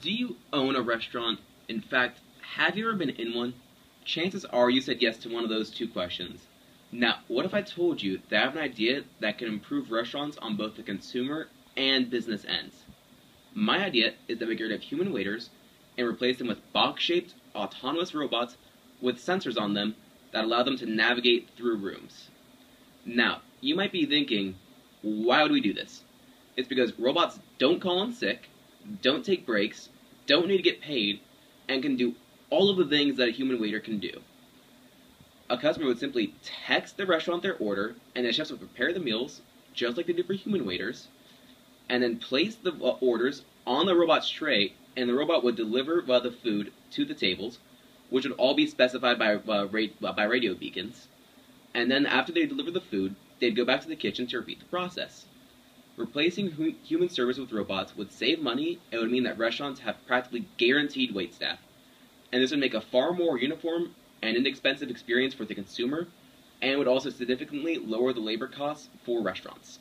Do you own a restaurant? In fact, have you ever been in one? Chances are you said yes to one of those two questions. Now, what if I told you that I have an idea that can improve restaurants on both the consumer and business ends? My idea is that we get rid of human waiters and replace them with box shaped, autonomous robots with sensors on them that allow them to navigate through rooms. Now, you might be thinking, why would we do this? It's because robots don't call in sick, don't take breaks, don't need to get paid, and can do all of the things that a human waiter can do. A customer would simply text the restaurant their order, and the chefs would prepare the meals, just like they do for human waiters, and then place the uh, orders on the robot's tray, and the robot would deliver uh, the food to the tables, which would all be specified by, uh, ra- uh, by radio beacons. And then after they deliver the food, they'd go back to the kitchen to repeat the process. Replacing hu- human service with robots would save money and would mean that restaurants have practically guaranteed wait staff. And this would make a far more uniform and inexpensive experience for the consumer, and would also significantly lower the labor costs for restaurants.